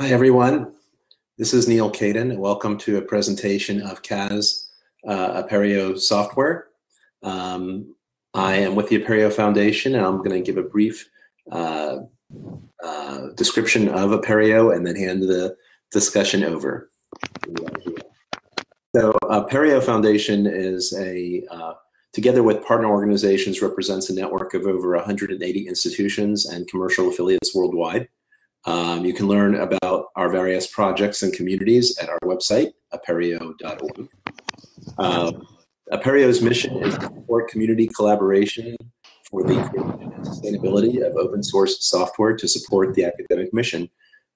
Hi, everyone. This is Neal Caidin, and welcome to a presentation of CAS uh, Apereo software. Um, I am with the Apereo Foundation, and I'm going to give a brief uh, uh, description of Apereo and then hand the discussion over. So Apereo Foundation is a, uh, together with partner organizations, represents a network of over 180 institutions and commercial affiliates worldwide. Um, you can learn about our various projects and communities at our website, apereo.org. Um, Apereo's mission is to support community collaboration for the sustainability of open source software to support the academic mission.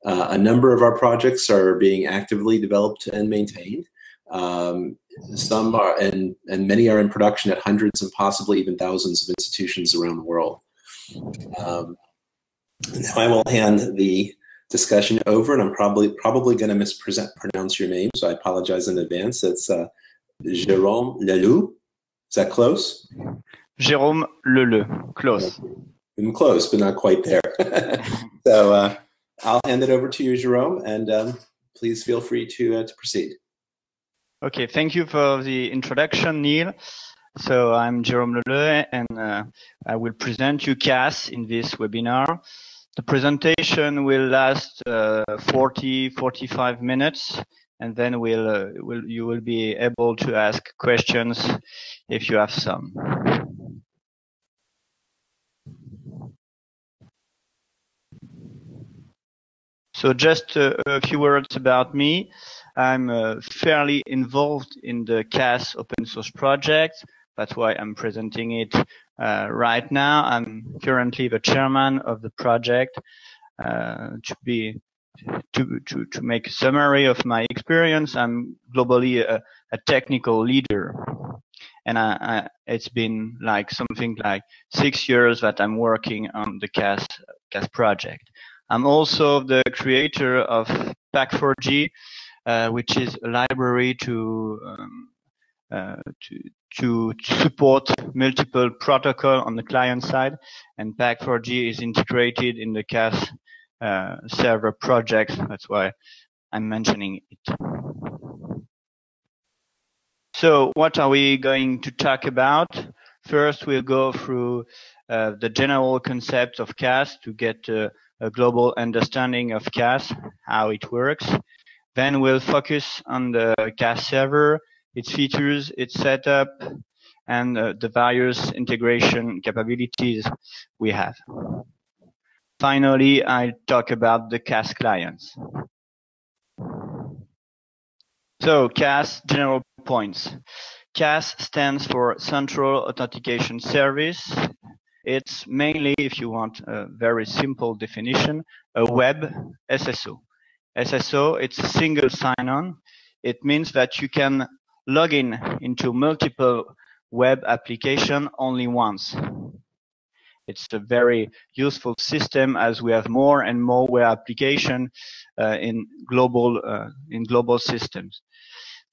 Uh, a number of our projects are being actively developed and maintained. Um, some are, and, and many are in production at hundreds and possibly even thousands of institutions around the world. Um, now I will hand the discussion over, and I'm probably probably going to mispronounce your name, so I apologize in advance. It's uh, Jérôme Leleu. Is that close? Jérôme Leleu. Close. I'm close, but not quite there. so uh, I'll hand it over to you, Jérôme, and um, please feel free to uh, to proceed. Okay, thank you for the introduction, Neil. So I'm Jérôme Leleu, and uh, I will present you CAS in this webinar. The presentation will last uh, 40, 45 minutes, and then we'll, uh, we'll, you will be able to ask questions if you have some. So just a, a few words about me. I'm uh, fairly involved in the CAS open source project. That's why I'm presenting it uh, right now, I'm currently the chairman of the project. Uh, to be to, to, to make a summary of my experience, I'm globally a, a technical leader. And I, I, it's been like something like six years that I'm working on the CAS, CAS project. I'm also the creator of pac4j, uh, which is a library to um, uh, to, to support multiple protocol on the client side, and pac4j is integrated in the CAS uh, server project. That's why I'm mentioning it. So what are we going to talk about? First, we'll go through uh, the general concept of CAS to get uh, a global understanding of CAS, how it works. Then we'll focus on the CAS server its features, its setup, and uh, the various integration capabilities we have. Finally, I'll talk about the CAS clients. So CAS general points. CAS stands for Central Authentication Service. It's mainly, if you want a very simple definition, a web SSO. SSO, it's a single sign-on. It means that you can log in into multiple web application only once. It's a very useful system as we have more and more web application uh, in global uh, in global systems.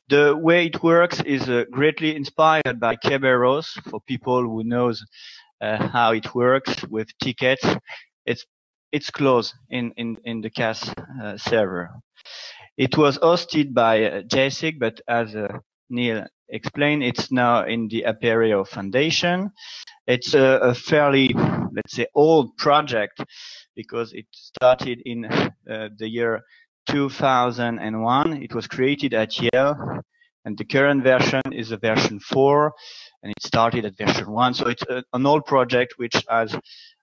The way it works is uh, greatly inspired by Kerberos for people who knows uh, how it works with tickets. It's it's close in in in the CAS uh, server. It was hosted by uh, Jasig, but as a Neil explained, it's now in the Apereo Foundation. It's a, a, fairly, let's say, old project because it started in uh, the year 2001. It was created at Yale, and the current version is a version 4, and it started at version 1. So it's a, an old project which has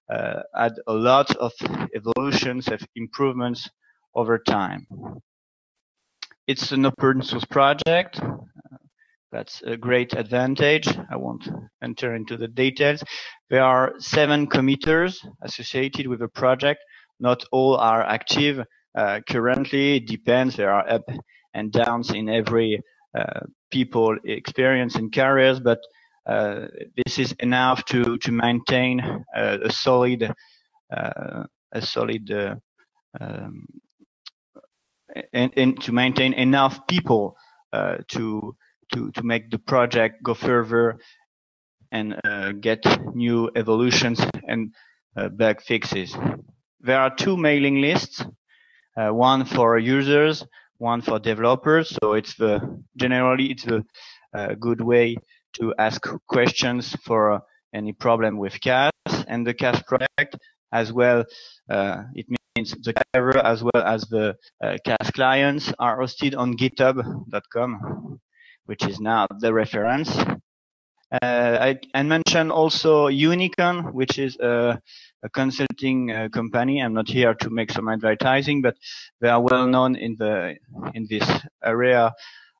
uh, had a lot of evolutions, of improvements over time. It's an open source project. That's a great advantage. I won't enter into the details. There are seven committers associated with the project. Not all are active uh, currently. It depends. There are up and downs in every uh, people experience and careers, but uh, this is enough to to maintain uh, a solid uh, a solid uh, um, and, and to maintain enough people to to to make the project go further and uh, get new evolutions and uh, bug fixes. There are two mailing lists. uh, one for users, one for developers. So it's the generally it's a uh, good way to ask questions for any problem with CAS and the CAS project as well. Uh, it means the server as well as the uh, CAS clients are hosted on GitHub.com, which is now the reference. Uh, I, I mentioned also Unicon, which is a, a consulting uh, company. I'm not here to make some advertising, but they are well known in the in this area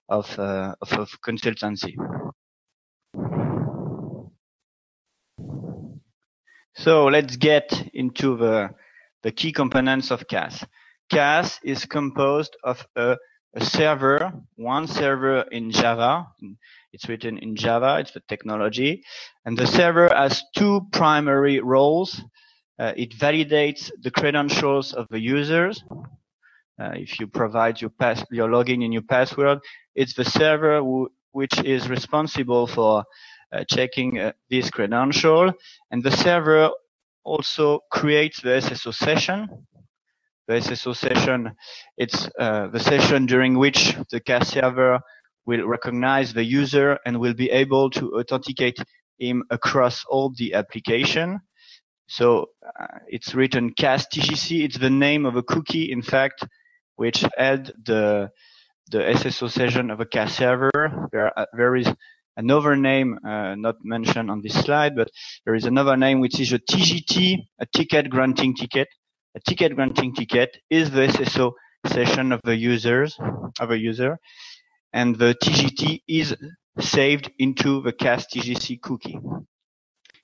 of, uh, of, of consultancy. So let's get into the the key components of CAS. CAS is composed of a, a server, one server in Java. It's written in Java. It's the technology. And the server has two primary roles. Uh, it validates the credentials of the users. Uh, if you provide your pass, your login and your password, it's the server which is responsible for uh, checking uh, this credential. And the server also creates the SSO session. The SSO session, it's uh, the session during which the CAS server will recognize the user and will be able to authenticate him across all the application. So uh, it's written CAS TGC. It's the name of a cookie, in fact, which add the the SSO session of a CAS server. There, are, there is another name uh, not mentioned on this slide, but there is another name which is a TGT, a ticket granting ticket. A ticket granting ticket is the SSO session of the users of a user, and the TGT is saved into the CAS TGC cookie.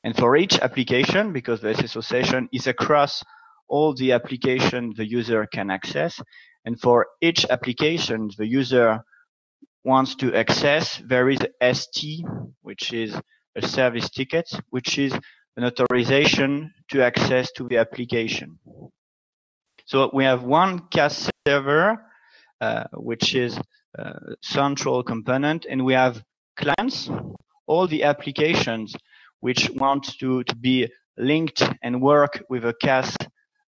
And for each application, because the SSO session is across all the application the user can access, and for each application the user wants to access, there is ST, which is a service ticket, which is an authorization to access to the application. So we have one CAS server, uh, which is a central component, and we have clients, all the applications which want to, to be linked and work with a CAS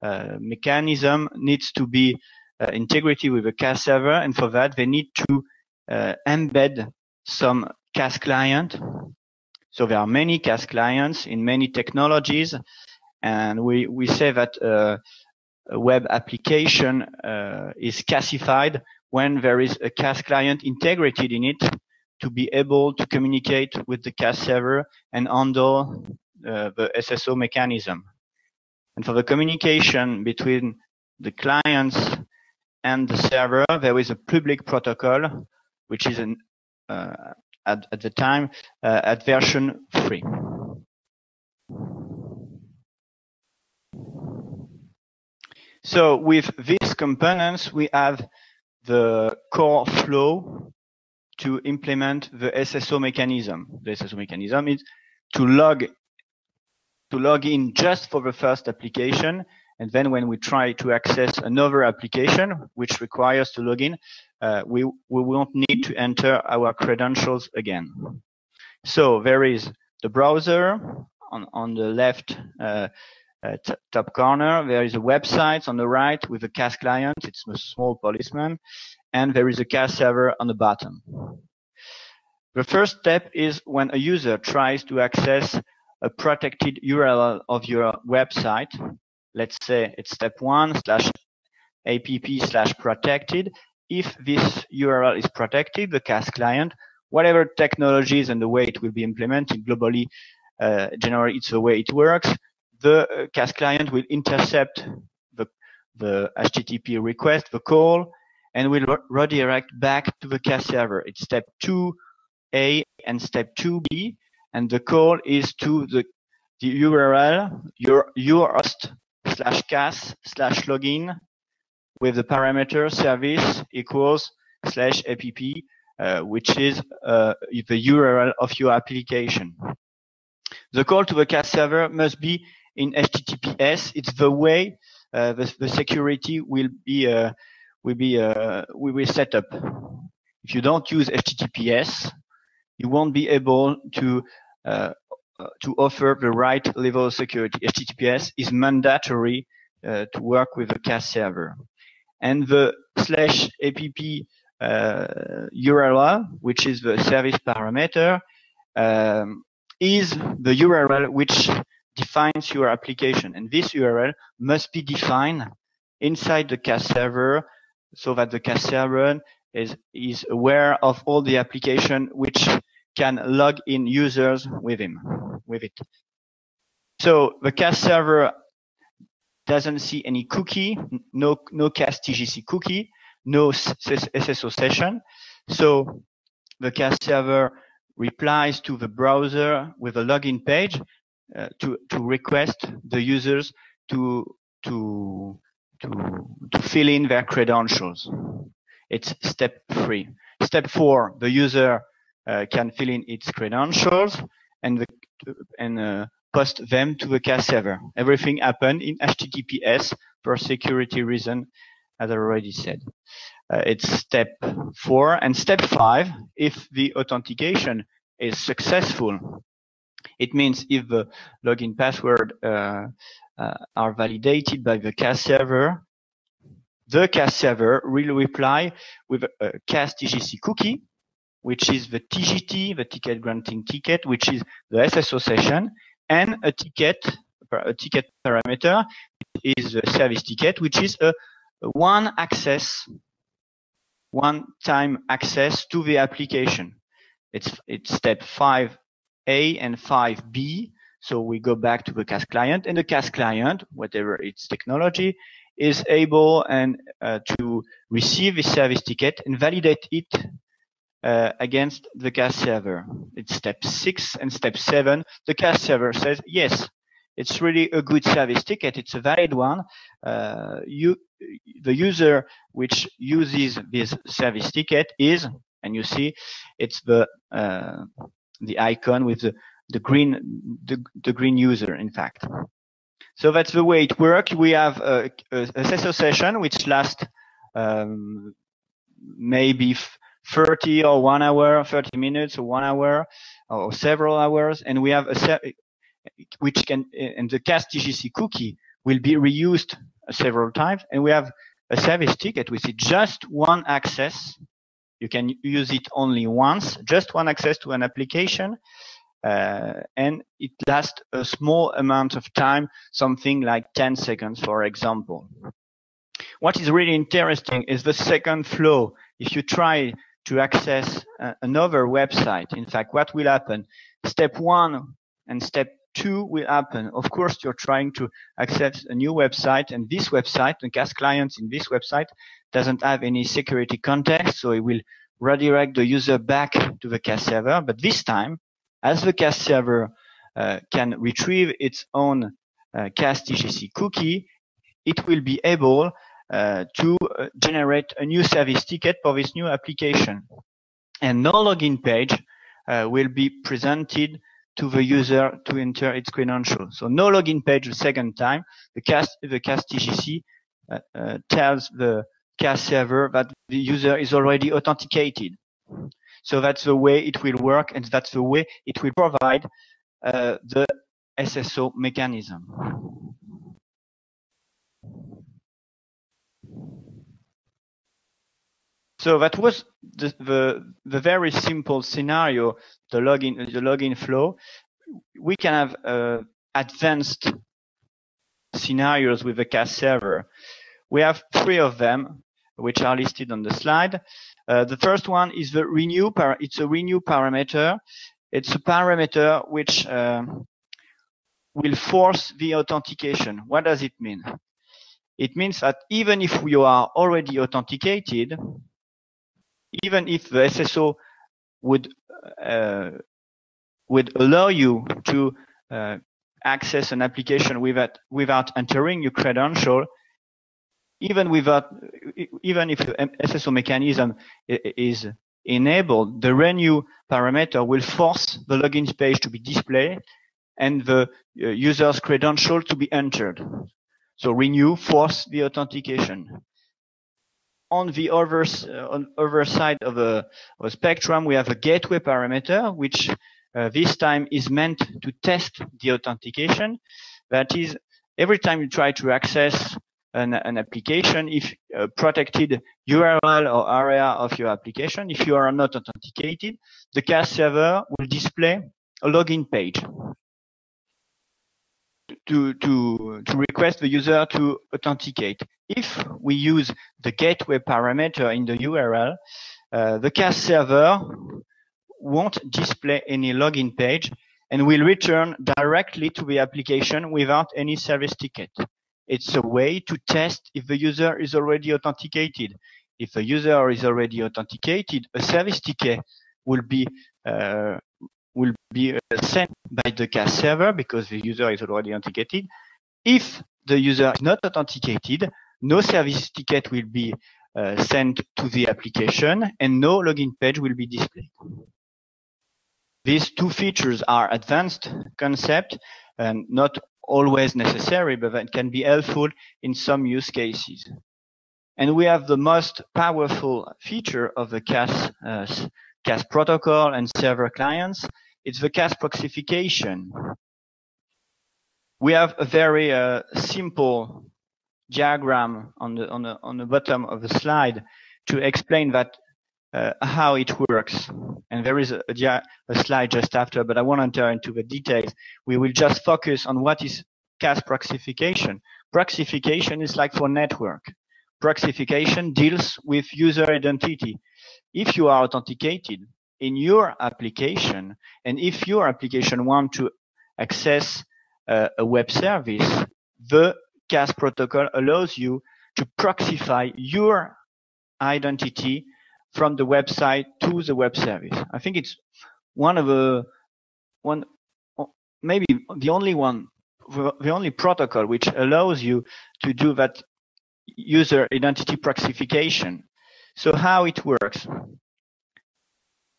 uh, mechanism needs to be uh, integrated with a CAS server, and for that they need to uh, embed some CAS client. So there are many CAS clients in many technologies, and we we say that uh, web application uh, is classified when there is a CAS client integrated in it to be able to communicate with the CAS server and handle uh, the SSO mechanism. And for the communication between the clients and the server, there is a public protocol which is an, uh, at, at the time uh, at version 3. So with these components, we have the core flow to implement the SSO mechanism. The SSO mechanism is to log to log in just for the first application and then when we try to access another application, which requires to log in, uh, we, we won't need to enter our credentials again. So there is the browser on, on the left uh, uh, top corner. There is a website on the right with a CAS client. It's a small policeman. And there is a CAS server on the bottom. The first step is when a user tries to access a protected URL of your website, let's say it's step one slash app slash protected. If this URL is protected, the CAS client, whatever technologies and the way it will be implemented globally, uh, generally it's the way it works, the uh, CAS client will intercept the, the HTTP request, the call, and will redirect back to the CAS server. It's step 2A and step 2B, and the call is to the, the URL, your, your host slash cas slash login with the parameter service equals slash app, uh, which is uh, the URL of your application. The call to the CAS server must be in HTTPS. It's the way uh, the, the, security will be uh, will be uh, we will set up. If you don't use HTTPS, you won't be able to uh, uh, to offer the right level of security. HTTPS is mandatory uh, to work with a CAS server. and the slash app URL, which is the service parameter, um, is the URL which defines your application. And this URL must be defined inside the CAS server so that the CAS server is, is aware of all the application which can log in users with him, with it. So the CAS server doesn't see any cookie, no, no CAS TGC cookie, no SSO session. So the CAS server replies to the browser with a login page uh, to, to request the users to, to, to, to fill in their credentials. It's step three. Step four, the user uh, can fill in its credentials and, the, and uh, post them to the CAS server. Everything happened in HTTPS for security reason, as I already said. Uh, it's step four and step five. If the authentication is successful, it means if the login password uh, uh, are validated by the CAS server, the CAS server will reply with a CAS TGC cookie, which is the TGT, the ticket granting ticket, which is the SSO session, and a ticket, a ticket parameter is the service ticket, which is a one access, one time access to the application. It's, it's step 5A and 5B. So we go back to the CAS client and the CAS client, whatever its technology, is able and uh, to receive a service ticket and validate it uh, against the CAS server. It's step six and step seven. The CAS server says, yes, it's really a good service ticket. It's a valid one. Uh, you, the user which uses this service ticket is, and you see, it's the uh, the icon with the the green the, the green user, in fact. So that's the way it works. We have a, a, a session which lasts um, maybe 30 or one hour, 30 minutes or one hour or several hours, and we have a which can and the CAS TGC cookie will be reused several times, and we have a service ticket with just one access. You can use it only once, just one access to an application, uh, and it lasts a small amount of time, something like 10 seconds, for example. What is really interesting is the second flow. If you try to access uh, another website, in fact, what will happen? Step one and step two will happen. Of course, you're trying to access a new website and this website, the CAS clients in this website doesn't have any security context. So it will redirect the user back to the CAS server. But this time, as the CAS server uh, can retrieve its own uh, CAS TGC cookie, it will be able uh, to uh, generate a new service ticket for this new application. And no login page uh, will be presented to the user to enter its credentials. So no login page the second time. The CAS, the CAS TGC uh, tells the CAS server that the user is already authenticated. So that's the way it will work, and that's the way it will provide uh, the SSO mechanism. So that was the, the, the very simple scenario, the login the login flow. We can have uh, advanced scenarios with the CAS server. We have three of them, which are listed on the slide. Uh, the first one is the renew. It's a renew parameter. It's a parameter which uh, will force the authentication. What does it mean? It means that even if you are already authenticated, even if the SSO would uh, would allow you to uh, access an application without without entering your credential, even without, even if the SSO mechanism is enabled, the renew parameter will force the login page to be displayed and the uh, user's credential to be entered. So renew force the authentication. On the other, uh, on other side of the, of the spectrum, we have a gateway parameter, which uh, this time is meant to test the authentication. That is, every time you try to access an, an application, if a protected URL or area of your application, if you are not authenticated, the CAS server will display a login page to, to, to request the user to authenticate. If we use the gateway parameter in the URL, uh, the CAS server won't display any login page and will return directly to the application without any service ticket. It's a way to test if the user is already authenticated. If the user is already authenticated, a service ticket will be uh, will be uh, sent by the CAS server because the user is already authenticated. If the user is not authenticated, no service ticket will be uh, sent to the application and no login page will be displayed. These two features are advanced concept and not always necessary, but that can be helpful in some use cases. And we have the most powerful feature of the CAS, uh, CAS protocol and server clients. It's the CAS proxification. We have a very uh, simple diagram on the, on, the, on the bottom of the slide to explain that uh, how it works. And there is a, a, a, slide just after, but I won't enter into the details. We will just focus on what is CAS proxification. Proxification is like for network. Proxification deals with user identity. If you are authenticated in your application, and if your application want to access uh, a web service, the CAS protocol allows you to proxify your identity from the website to the web service. I think it's one of the one maybe the only one the only protocol which allows you to do that user identity proxification. So how it works?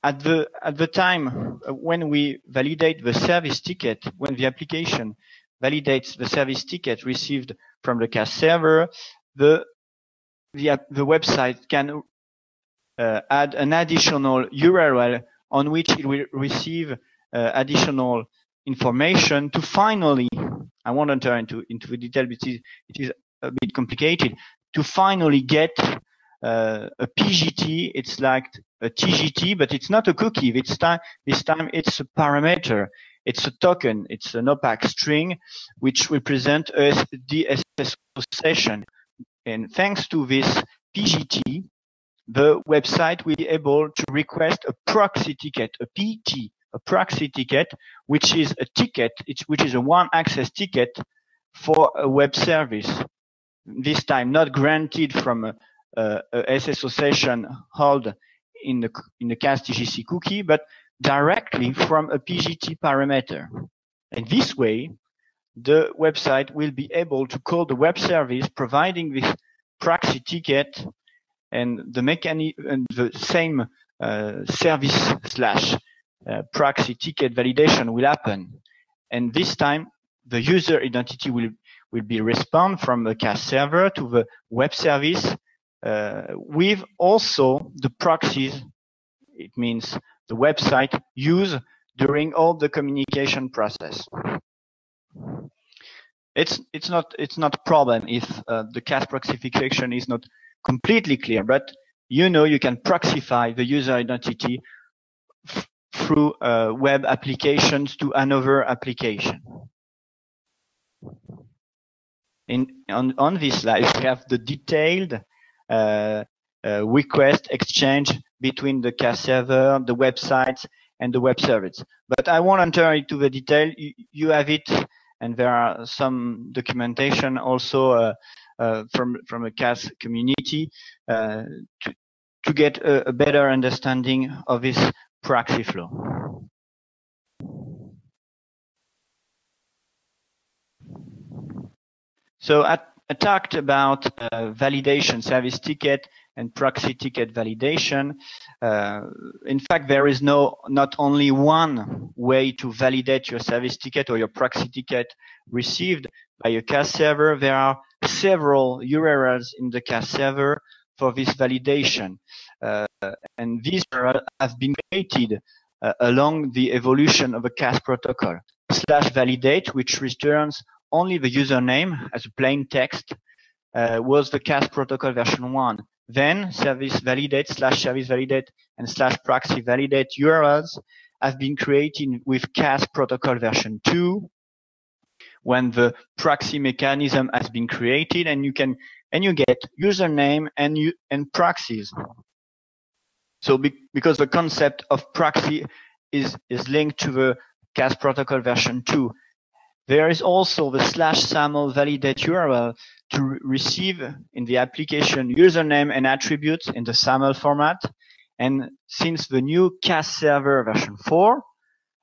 At the at the time when we validate the service ticket, when the application validates the service ticket received from the CAS server, the the, the website can uh, add an additional URL on which it will receive uh, additional information to finally, I won't enter into, into the detail, but it is, it is a bit complicated, to finally get uh, a PGT. It's like a TGT, but it's not a cookie. This time, this time it's a parameter. It's a token. It's an opaque string, which represents a DSS session. And thanks to this PGT, the website will be able to request a proxy ticket, a PT, a proxy ticket, which is a ticket, which is a one access ticket for a web service. This time not granted from a, a, SSO session held in the, in the CAS TGC cookie, but directly from a PGT parameter. And this way, the website will be able to call the web service providing this proxy ticket and the and the same uh, service slash uh, proxy ticket validation will happen. And this time the user identity will will be respond from the CAS server to the web service uh, with also the proxies. It means the website use during all the communication process. It's it's not it's not a problem if uh, the CAS proxification is not completely clear, but you know you can proxify the user identity through uh, web applications to another application. In, on, on this slide, we have the detailed uh, uh, request exchange between the CAS server, the websites, and the web service. But I won't enter into the detail. You, you have it, and there are some documentation also uh, from from a CAS community uh, to to get a, a better understanding of this proxy flow. So I, I talked about uh, validation service ticket and proxy ticket validation. Uh, in fact, there is no not only one way to validate your service ticket or your proxy ticket received by a CAS server. There are several URLs in the CAS server for this validation. Uh, and these URLs have been created uh, along the evolution of a CAS protocol. Slash validate, which returns only the username as a plain text. uh, was the CAS protocol version 1. Then service validate slash service validate and slash proxy validate URLs have been created with CAS protocol version 2 when the proxy mechanism has been created and you can and you get username and you and proxies. So be, because the concept of proxy is is linked to the CAS protocol version 2. There is also the slash SAML validate URL to re receive in the application username and attributes in the SAML format. And since the new CAS server version 4,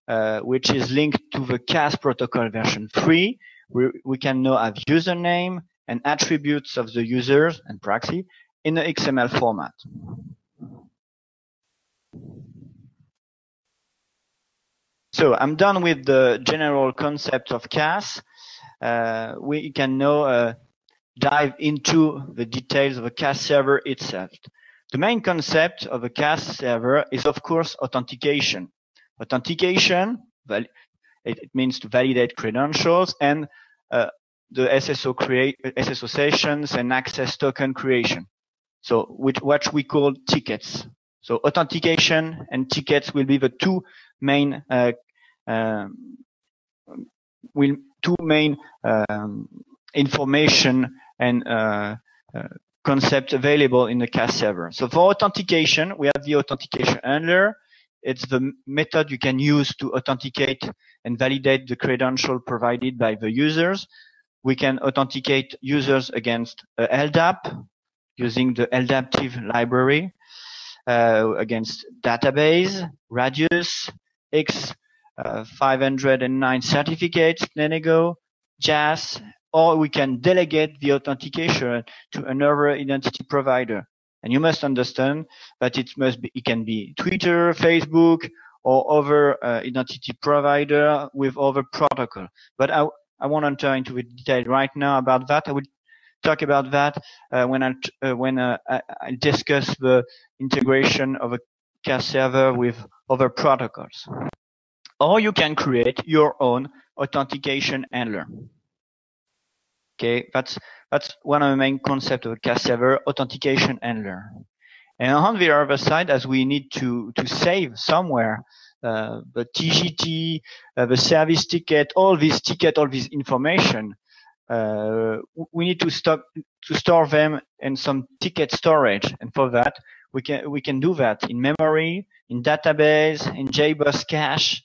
uh, which is linked to the CAS protocol version 3, we, we can now have username and attributes of the users and proxy in the XML format. So I'm done with the general concept of CAS. Uh, we can now uh, dive into the details of a CAS server itself. The main concept of a CAS server is, of course, authentication. Authentication, it means to validate credentials and uh, the SSO create SSO sessions and access token creation. So which what we call tickets. So authentication and tickets will be the two main uh, um, will two main um, information and uh, uh, concept available in the CAS server. So for authentication, we have the authentication handler. It's the method you can use to authenticate and validate the credential provided by the users. We can authenticate users against LDAP using the LDAPtive library, uh, against database, Radius, X, uh, 509 certificates, SPNEGO, JAAS, or we can delegate the authentication to another identity provider. And you must understand that it must be, it can be Twitter, Facebook, or other uh, identity provider with other protocol. But I, I won't enter into the detail right now about that. I will talk about that uh, when I uh, when uh, I, I discuss the integration of a CAS server with other protocols. Or you can create your own authentication handler. Okay, that's that's one of the main concepts of a server, authentication handler. And on the other side, as we need to to save somewhere uh, the TGT, uh, the service ticket, all these ticket, all this information, uh, we need to stop to store them in some ticket storage. And for that, we can we can do that in memory, in database, in JBoss cache,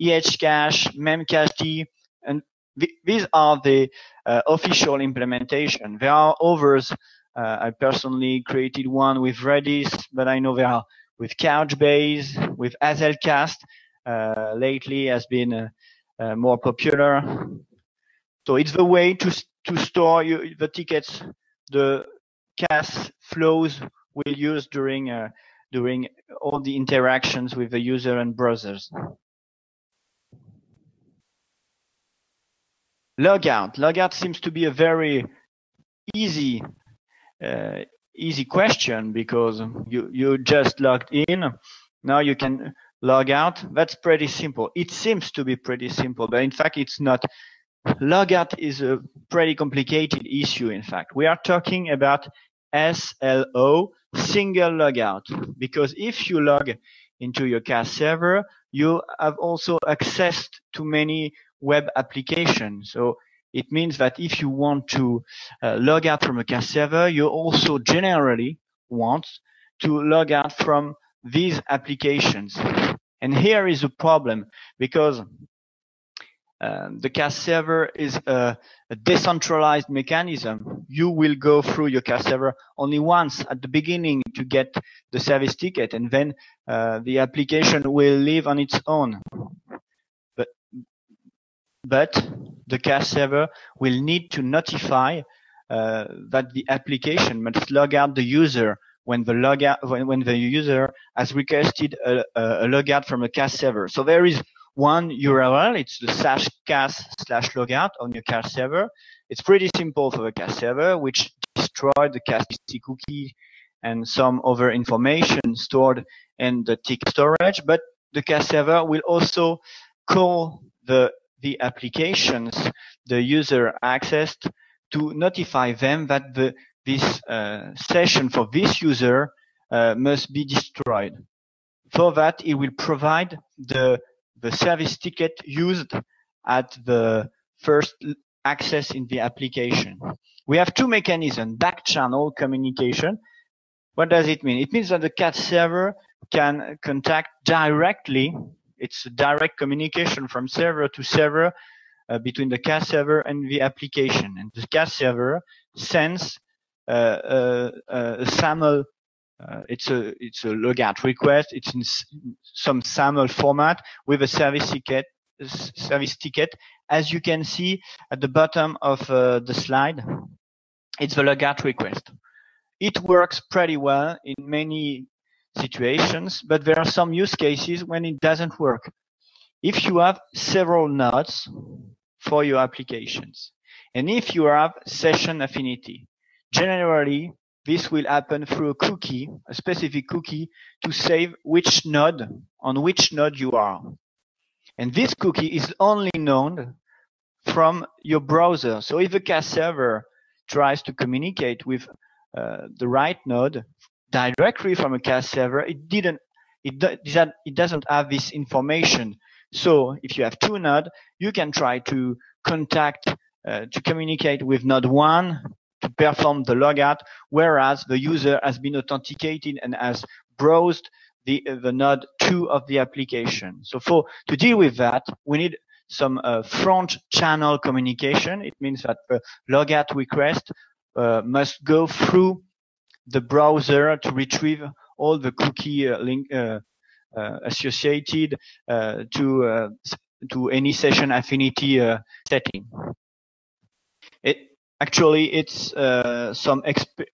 EH cache, memcached, and these are the official implementation. There are others. Uh, I personally created one with Redis, but I know there are with Couchbase, with Hazelcast. Uh, lately has been uh, uh, more popular. So it's the way to to store the tickets, the CAS flows we'll use during uh, during all the interactions with the user and browsers. Logout. Logout seems to be a very easy uh, easy question because you you just logged in. Now you can log out. That's pretty simple. It seems to be pretty simple, but in fact it's not. Logout is a pretty complicated issue. In fact, we are talking about SLO, single logout, because if you log into your CAS server, you have also access to many web application. So it means that if you want to uh, log out from a CAS server, you also generally want to log out from these applications. And here is a problem because uh, the CAS server is a, a, decentralized mechanism. You will go through your CAS server only once at the beginning to get the service ticket, and then uh, the application will live on its own but the CAS server will need to notify uh, that the application must log out the user when the logout when, when the user has requested a, a, logout from a CAS server. So there is one URL. It's the slash CAS slash logout on your CAS server. It's pretty simple for the CAS server, which destroyed the CAS cookie and some other information stored in the tick storage. But the CAS server will also call the the applications the user accessed to notify them that the, this uh, session for this user uh, must be destroyed. For that, it will provide the, the service ticket used at the first access in the application. We have two mechanisms, back channel communication. What does it mean? It means that the CAS server can contact directly. It's a direct communication from server to server uh, between the CAS server and the application. And the CAS server sends uh, uh, uh a SAML. Uh, it's a it's a logout request. It's in some SAML format with a service ticket service ticket. As you can see at the bottom of uh, the slide, it's the logout request. It works pretty well in many situations, but there are some use cases when it doesn't work. If you have several nodes for your applications, and if you have session affinity, generally this will happen through a cookie, a specific cookie to save which node on which node you are. And this cookie is only known from your browser. So if a CAS server tries to communicate with uh, the right node directly from a CAS server, it didn't, it, it doesn't have this information. So if you have two nodes, you can try to contact, uh, to communicate with node one to perform the logout, whereas the user has been authenticated and has browsed the, the node two of the application. So for, to deal with that, we need some uh, front channel communication. It means that the logout request uh, must go through the browser to retrieve all the cookie uh, link uh, uh, associated to to any session affinity setting. It actually it's some exp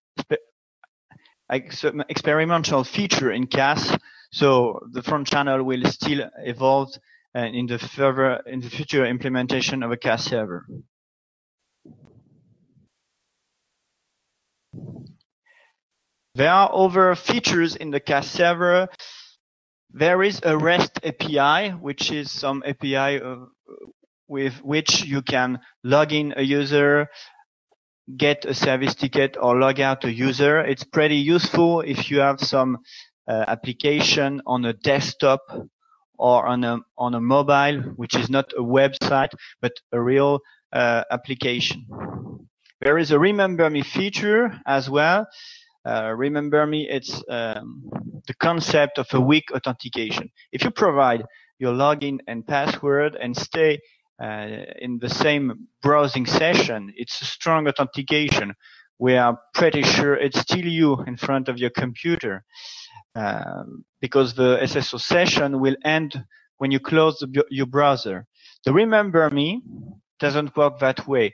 experimental feature in CAS. So the front channel will still evolve uh, in the further in the future implementation of a CAS server. There are other features in the CAS server. There is a REST API, which is some API uh, with which you can log in a user, get a service ticket or log out a user. It's pretty useful if you have some uh, application on a desktop or on a on a mobile, which is not a website but a real uh, application. There is a Remember Me feature as well. Uh, remember Me, it's um, the concept of a weak authentication. If you provide your login and password and stay uh, in the same browsing session, it's a strong authentication. We are pretty sure it's still you in front of your computer uh, because the SSO session will end when you close the, your browser. The Remember Me doesn't work that way.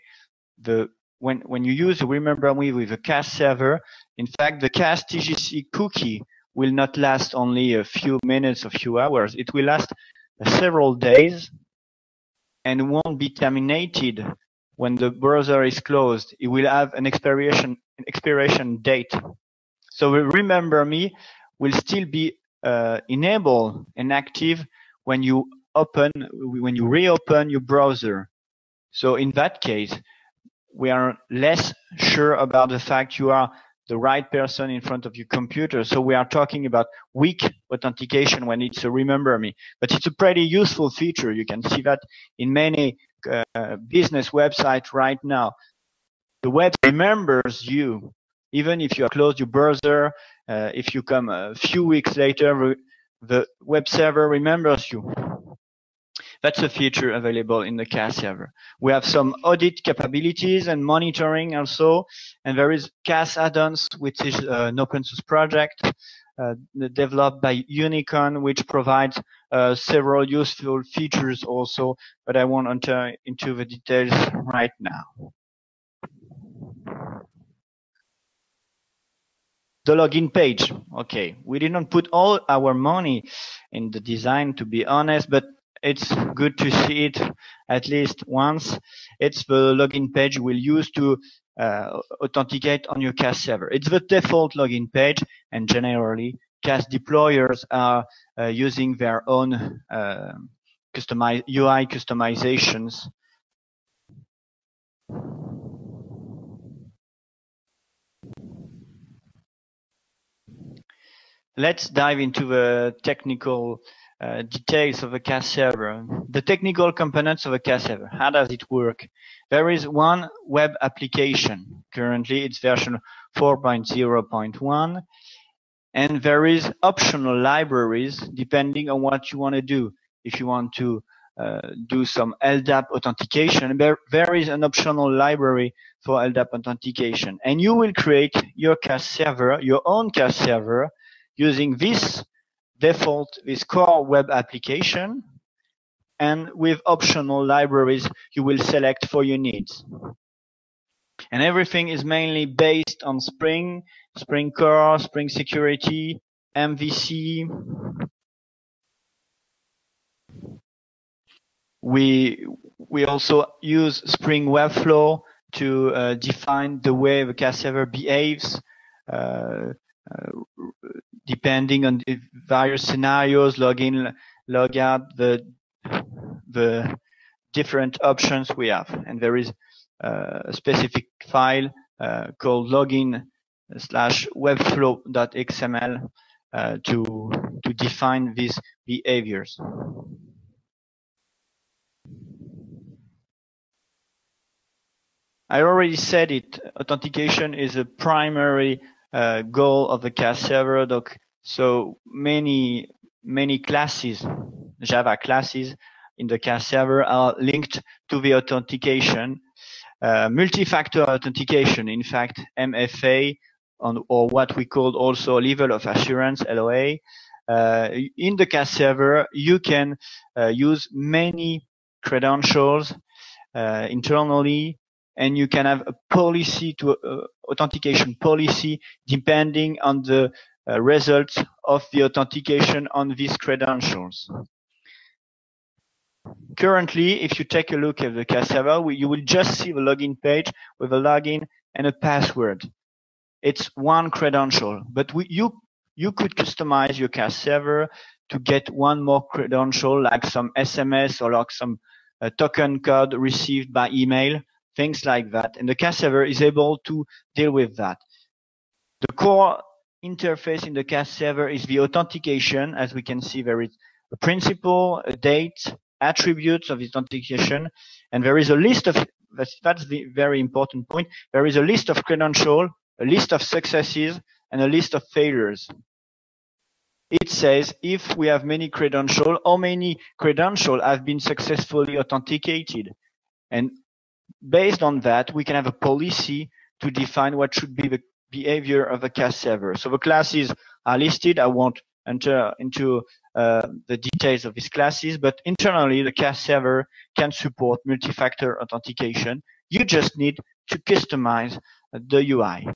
The when when you use Remember Me with a CAS server, in fact, the CAS TGC cookie will not last only a few minutes, a few hours. It will last several days and won't be terminated when the browser is closed. It will have an expiration expiration date. So remember me will still be uh, enabled and active when you open when you reopen your browser. So in that case, we are less sure about the fact you are the right person in front of your computer. So we are talking about weak authentication when it's a remember me, but it's a pretty useful feature. You can see that in many uh, business websites right now. The web remembers you, even if you have closed your browser. Uh, if you come a few weeks later, the web server remembers you. That's a feature available in the CAS server. We have some audit capabilities and monitoring also, and there is CAS add-ons, which is uh, an open source project uh, developed by Unicon, which provides uh, several useful features also, but I won't enter into the details right now. the login page. Okay, we didn't put all our money in the design, to be honest, but it's good to see it at least once. It's the login page you will use to uh, authenticate on your CAS server. It's the default login page, and generally, CAS deployers are uh, using their own uh, customize UI customizations. Let's dive into the technical uh, details of a CAS server. The technical components of a CAS server. How does it work? There is one web application. Currently, it's version 4.0.1. And there is optional libraries depending on what you want to do. If you want to uh, do some LDAP authentication, there, there is an optional library for LDAP authentication. And you will create your CAS server, your own CAS server, using this default, this core web application, and with optional libraries you will select for your needs. And everything is mainly based on Spring, Spring Core, Spring Security, MVC. We, we also use Spring Webflow to uh, define the way the CAS server behaves. Uh, uh, depending on the various scenarios, login, log out, the the different options we have. And there is a specific file uh, called login slash webflow.xml uh, to to define these behaviors. I already said it. Authentication is a primary uh, goal of the CAS server. Doc. So many many classes, Java classes in the CAS server are linked to the authentication, uh, multi-factor authentication. In fact, MFA on, or what we call also level of assurance (LOA). Uh, in the CAS server, you can uh, use many credentials uh, internally and you can have a policy to uh, authentication policy depending on the uh, results of the authentication on these credentials. Currently, if you take a look at the CAS server, you will just see the login page with a login and a password. It's one credential, but we, you you could customize your CAS server to get one more credential, like some SMS or like some uh, token code received by email things like that. And the CAS server is able to deal with that. The core interface in the CAS server is the authentication. As we can see, there is a principal, a date, attributes of authentication, and there is a list of that's, that's the very important point. There is a list of credentials, a list of successes, and a list of failures. It says if we have many credentials, how many credentials have been successfully authenticated. And based on that, we can have a policy to define what should be the behavior of a CAS server. So the classes are listed. I won't enter into uh, the details of these classes, but internally the CAS server can support multi-factor authentication. You just need to customize the UI.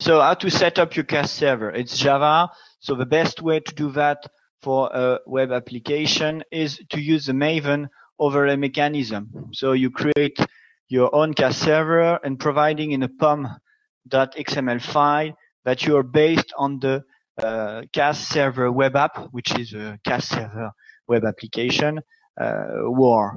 So how to set up your CAS server? It's Java. So the best way to do that for a web application is to use the Maven overlay mechanism. So you create your own CAS server and providing in a pom.xml file that you are based on the uh, CAS server web app, which is a CAS server web application uh, WAR.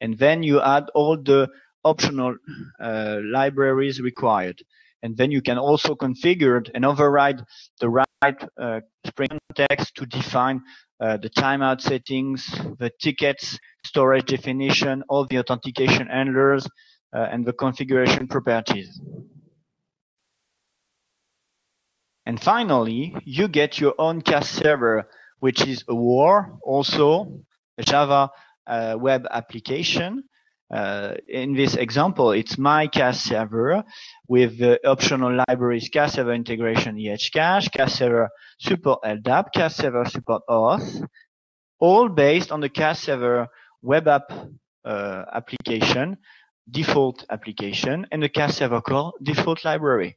And then you add all the optional uh, libraries required. And then you can also configure and override the right uh, Spring context to define uh, the timeout settings, the tickets, storage definition, all the authentication handlers, uh, and the configuration properties. And finally, you get your own CAS server, which is a WAR, also a Java uh, web application uh, in this example, it's my CAS server with the optional libraries CAS server integration ehcache, CAS server support LDAP, CAS server support auth, all based on the CAS server web app uh, application, default application, and the CAS server core default library.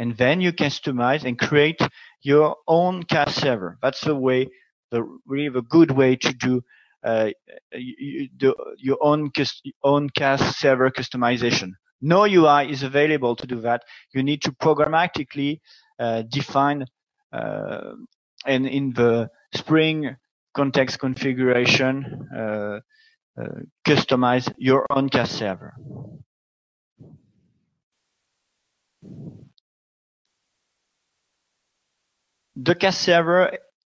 And then you customize and create your own CAS server. That's the way, the really the good way to do uh, you, your own own CAS server customization. No UI is available to do that. You need to programmatically uh, define uh, and in the Spring context configuration uh, uh, customize your own CAS server. the CAS server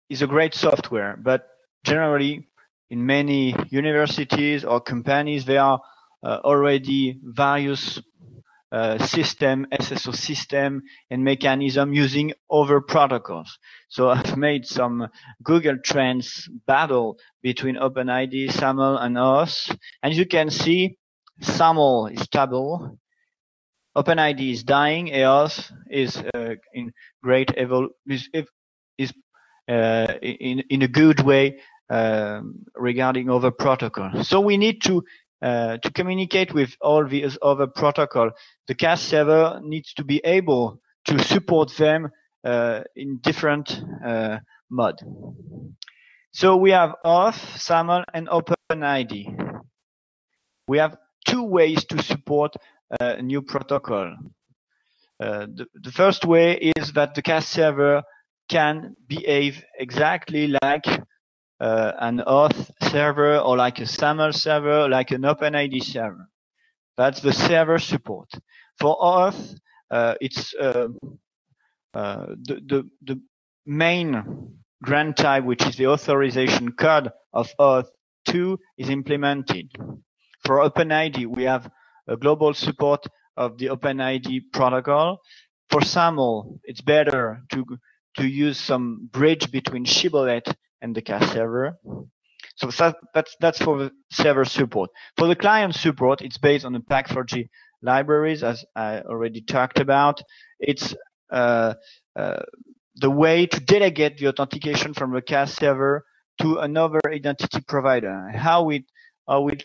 is a great software, but generally in many universities or companies, there are uh, already various uh, system, SSO system and mechanism using other protocols. So I've made some Google Trends battle between OpenID, SAML and OAuth. And you can see SAML is stable. OpenID is dying. OAuth is uh, in great evol is, is uh, in in a good way um, regarding other protocol. So we need to uh, to communicate with all these other protocol, the CAS server needs to be able to support them uh, in different uh, mode. So we have OAuth, SAML, and OpenID. We have two ways to support a new protocol. Uh, the, the, first way is that the CAS server can behave exactly like uh, an OAuth server or like a SAML server, like an OpenID server. That's the server support. For OAuth, uh, it's uh, uh, the, the, the main grant type, which is the authorization code of OAuth 2 is implemented. For OpenID, we have a global support of the OpenID protocol. For SAML, it's better to to use some bridge between Shibboleth and the CAS server. So that, that's that's for the server support. For the client support, it's based on the pac4j libraries, as I already talked about. It's uh, uh, the way to delegate the authentication from the CAS server to another identity provider. How it how will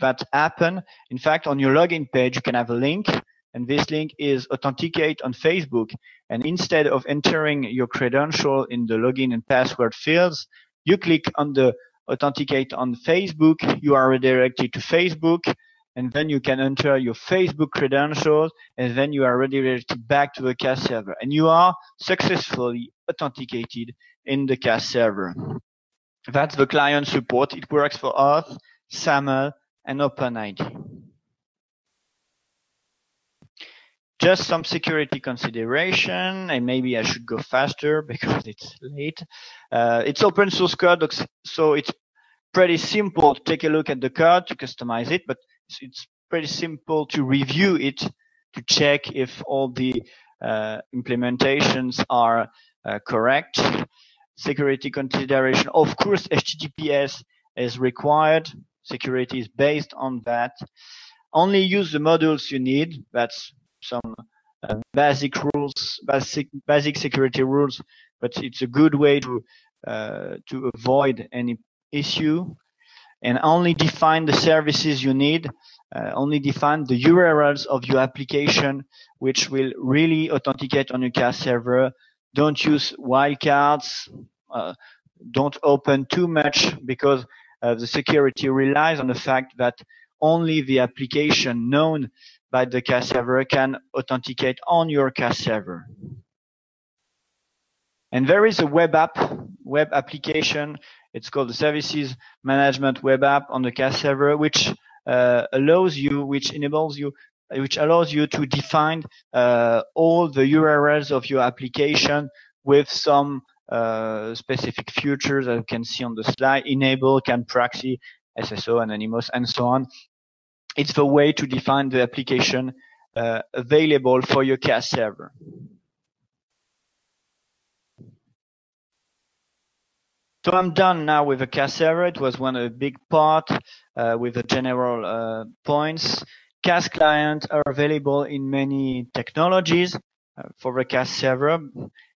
that happen? In fact, on your login page, you can have a link and this link is authenticate on Facebook. And instead of entering your credential in the login and password fields, you click on the authenticate on Facebook, you are redirected to Facebook, and then you can enter your Facebook credentials, and then you are redirected back to the CAS server, and you are successfully authenticated in the CAS server. That's the client support. It works for OAuth, SAML, and OpenID. Just some security consideration, and maybe I should go faster because it's late. Uh, it's open source code, so it's pretty simple to take a look at the code to customize it, but it's pretty simple to review it to check if all the uh, implementations are uh, correct. Security consideration, of course, HTTPS is required. Security is based on that. Only use the modules you need. That's some uh, basic rules, basic basic security rules, but it's a good way to uh, to avoid any issue. And only define the services you need. Uh, only define the URLs of your application, which will really authenticate on your CAS server. Don't use wildcards. Uh, don't open too much because uh, the security relies on the fact that only the application known by the CAS server can authenticate on your CAS server. And there is a web app, web application. It's called the Services Management Web App on the CAS server, which uh, allows you, which enables you, which allows you to define uh, all the URLs of your application with some uh, specific features that you can see on the slide, enable, CAN proxy, SSO, anonymous, and so on it's the way to define the application uh, available for your CAS server. So I'm done now with the CAS server. It was one of the big part uh, with the general uh, points. CAS clients are available in many technologies uh, for the CAS server,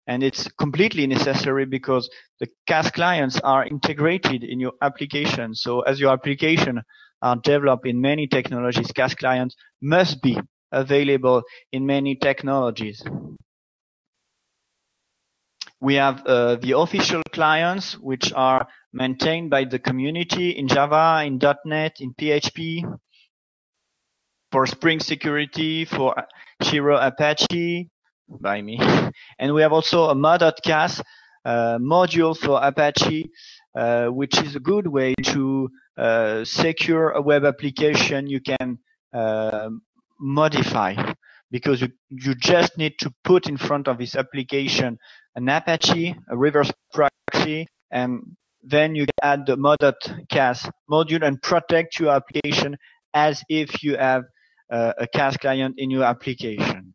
and it's completely necessary because the CAS clients are integrated in your application. So as your application are developed in many technologies, CAS clients must be available in many technologies. We have uh, the official clients, which are maintained by the community in Java, in .NET, in PHP, for Spring Security, for Shiro Apache, by me. And we have also a mod.cas uh, module for Apache, uh, which is a good way to uh, secure a web application you can uh, modify. because you, you just need to put in front of this application an Apache, a reverse proxy, and then you add the mod.cas module and protect your application as if you have uh, a CAS client in your application.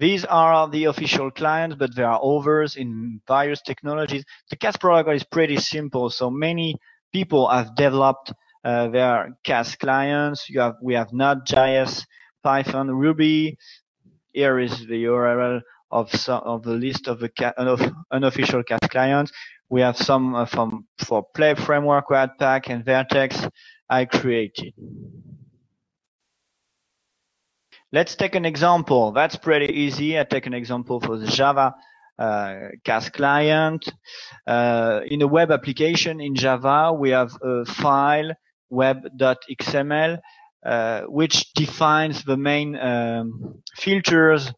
These are the official clients, but there are others in various technologies. The CAS protocol is pretty simple, so many people have developed uh, their CAS clients. You have we have Node.js, Python, Ruby. Here is the URL of some of the list of the of unofficial CAS clients. We have some uh, from for Play Framework, Webpack, and Vert.x. I created. Let's take an example. That's pretty easy. I take an example for the Java uh, CAS client. Uh, in a web application in Java, we have a file web.xml, uh, which defines the main um, filters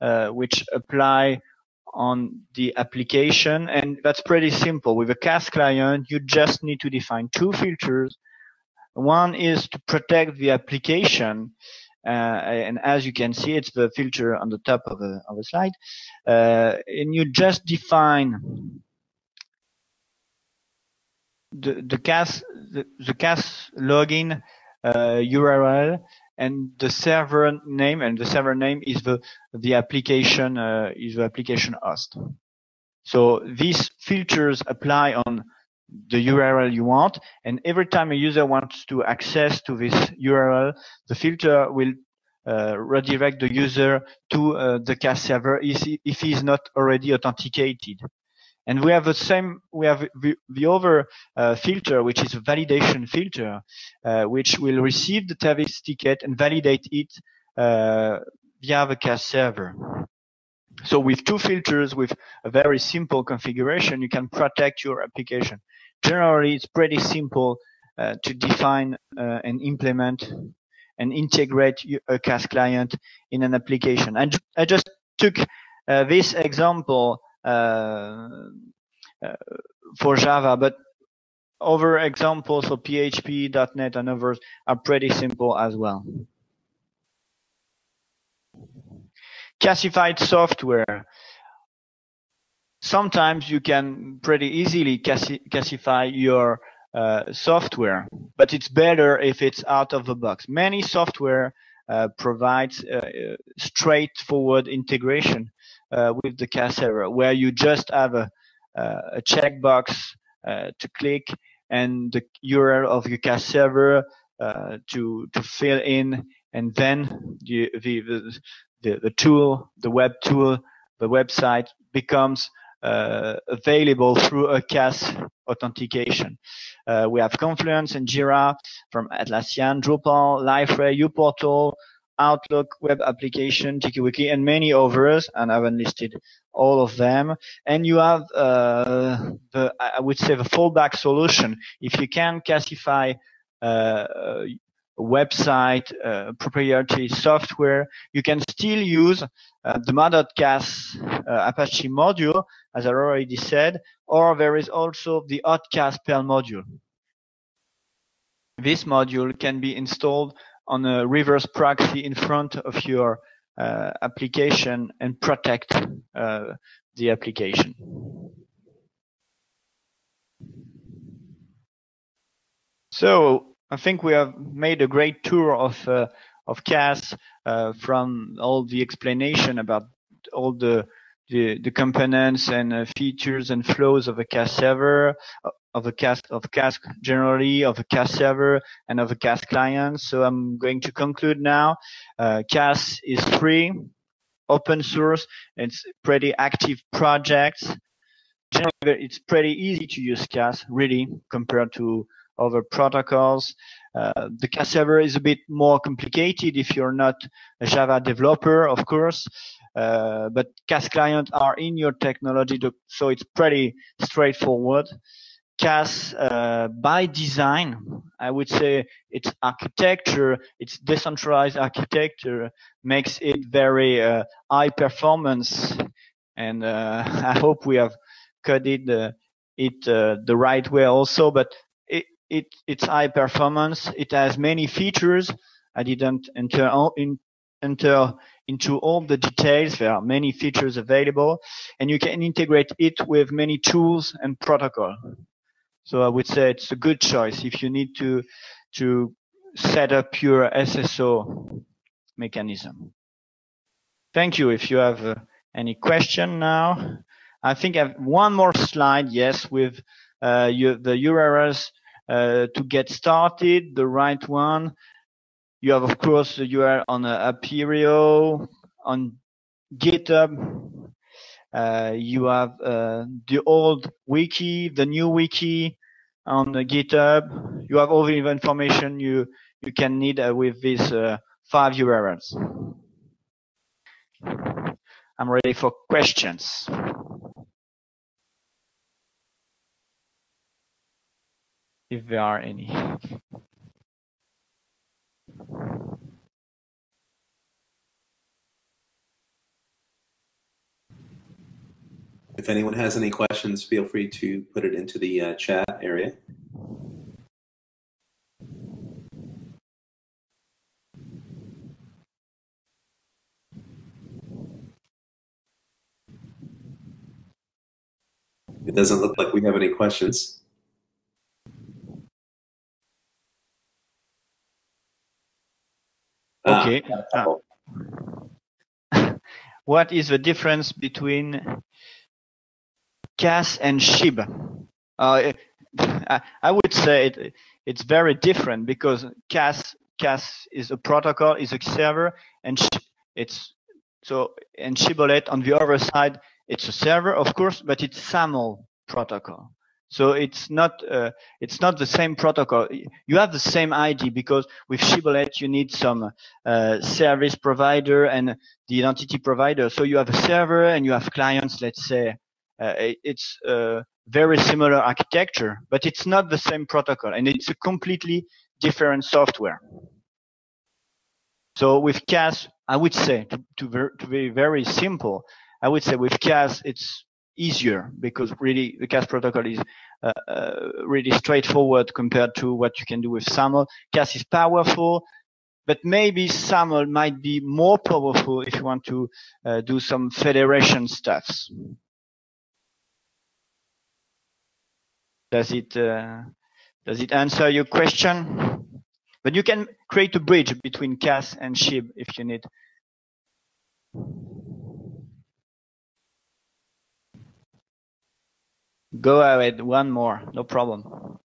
uh, which apply on the application. And that's pretty simple. With a CAS client, you just need to define two filters. One is to protect the application. Uh, and as you can see, it's the filter on the top of the, of the slide. Uh, and you just define the, the CAS the, the CAS login uh, URL and the server name and the server name is the the application uh, is the application host. So these filters apply on the URL you want, and every time a user wants to access to this URL, the filter will uh, redirect the user to uh, the CAS server if, he is not already authenticated. And we have the same, we have the, the other uh, filter, which is a validation filter, uh, which will receive the Tavis ticket and validate it uh, via the CAS server. So with two filters, with a very simple configuration, you can protect your application. Generally, it's pretty simple uh, to define uh, and implement and integrate a CAS client in an application. And I just took uh, this example uh, uh, for Java, but other examples of PHP, .NET, and others are pretty simple as well. CASified software. Sometimes you can pretty easily CASify your uh, software, but it's better if it's out of the box. Many software uh, provides uh, straightforward integration uh, with the CAS server, where you just have a, a checkbox uh, to click and the URL of your CAS server uh, to to fill in, and then the, the the, the tool, the web tool, the website becomes uh, available through a CAS authentication. Uh, we have Confluence and Jira from Atlassian, Drupal, Liferay, uPortal, Outlook, web application, TikiWiki, and many others, and I haven't listed all of them. And you have uh, the, I would say, the fallback solution. If you can CASify uh, website, uh, proprietary software, you can still use uh, the mod.cas uh, Apache module, as I already said, or there is also the AuthCAS Perl module. This module can be installed on a reverse proxy in front of your uh, application and protect uh, the application. So I think we have made a great tour of uh, of CAS uh, from all the explanation about all the the, the components and uh, features and flows of a CAS server, of a CAS of CAS generally, of a CAS server, and of a CAS client. So I'm going to conclude now. Uh, CAS is free, open source. It's pretty active projects. Generally, it's pretty easy to use CAS, really, compared to other protocols. Uh, the CAS server is a bit more complicated if you're not a Java developer, of course. Uh, but CAS clients are in your technology, so it's pretty straightforward. CAS uh, by design, I would say its architecture, its decentralized architecture makes it very uh, high performance. And uh, I hope we have coded uh, it uh, the right way also, but it, it, it's high performance. It has many features. I didn't enter in, enter into all the details. There are many features available and you can integrate it with many tools and protocol. So I would say it's a good choice if you need to, to set up your SSO mechanism. Thank you. If you have uh, any question now, I think I have one more slide. Yes, with uh, you, the URLs uh, to get started, the right one. You have, of course, you are on uh, Apereo, on GitHub. Uh, you have uh, the old wiki, the new wiki on the GitHub. You have all the information you you can need with these five URLs. I'm ready for questions. If there are any. If anyone has any questions, feel free to put it into the uh, chat area. It doesn't look like we have any questions. Okay. Ah. what is the difference between CAS and SHIB? Uh, I would say it, it's very different because CAS CAS is a protocol, is a server, and it's so and Shibboleth on the other side it's a server, of course, but it's SAML protocol. So it's not uh, it's not the same protocol. You have the same ID because with Shibboleth you need some uh, service provider and the identity provider. So you have a server and you have clients. Let's say uh, it's a very similar architecture, but it's not the same protocol, and it's a completely different software. So with CAS, I would say to, to, to be very simple, I would say with CAS, it's easier because really the CAS protocol is uh, uh, really straightforward compared to what you can do with SAML. CAS is powerful, but maybe SAML might be more powerful if you want to uh, do some federation stuffs. Does it uh, does it answer your question? But you can create a bridge between CAS and SHIB if you need. Go ahead, one more, no problem.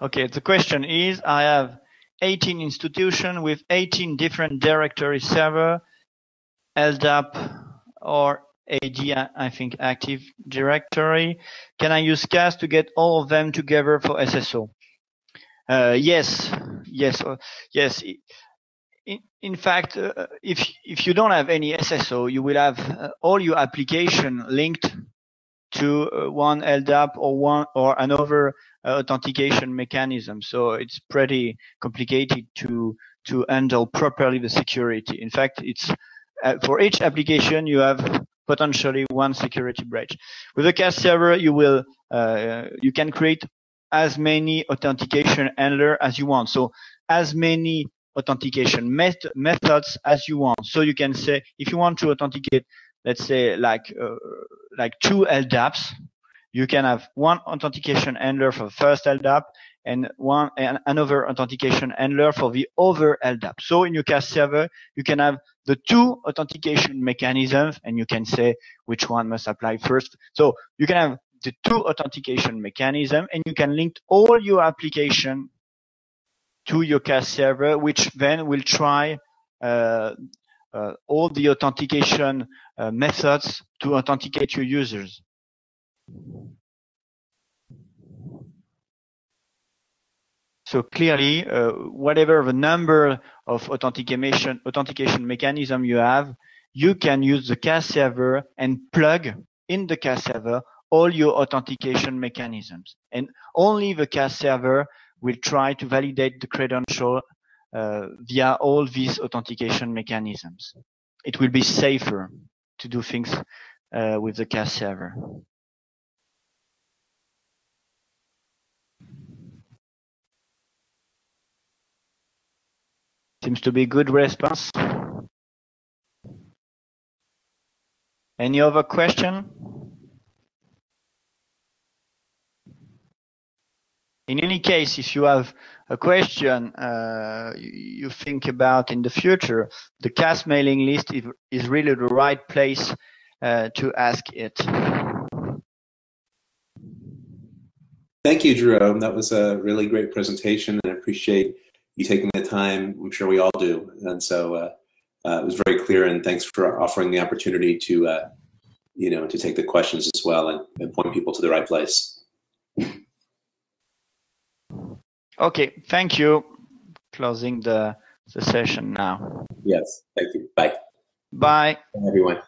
Okay, the question is, I have 18 institutions with 18 different directory server, LDAP or AD, I think Active Directory. Can I use CAS to get all of them together for SSO? Uh, yes, yes, uh, yes. In, in fact, uh, if if you don't have any SSO, you will have uh, all your application linked to uh, one LDAP or one or another uh, authentication mechanism. So it's pretty complicated to to handle properly the security. In fact, it's uh, for each application you have potentially one security breach. With a CAS server, you will uh, you can create as many authentication handler as you want. So as many authentication met methods as you want. So you can say if you want to authenticate, let's say like uh, like two LDAPs, you can have one authentication handler for the first LDAP and one and another authentication handler for the other LDAP. So in your CAS server, you can have the two authentication mechanisms and you can say which one must apply first. So you can have the two authentication mechanism and you can link all your application to your CAS server, which then will try uh, uh, all the authentication uh, methods to authenticate your users. So clearly, uh, whatever the number of authentication authentication mechanism you have, you can use the CAS server and plug in the CAS server all your authentication mechanisms. And only the CAS server will try to validate the credential via all these authentication mechanisms. It will be safer to do things uh, with the CAS server. Seems to be good response. Any other question? In any case, if you have a question uh, you think about in the future, the CAS mailing list is, is really the right place uh, to ask it. Thank you, Jerome. That was a really great presentation, and I appreciate you taking the time. I'm sure we all do, and so uh, uh, it was very clear. And thanks for offering the opportunity to, uh, you know, to take the questions as well and, and point people to the right place. Okay, thank you. Closing the, the session now. Yes, thank you. Bye. Bye. Bye everyone.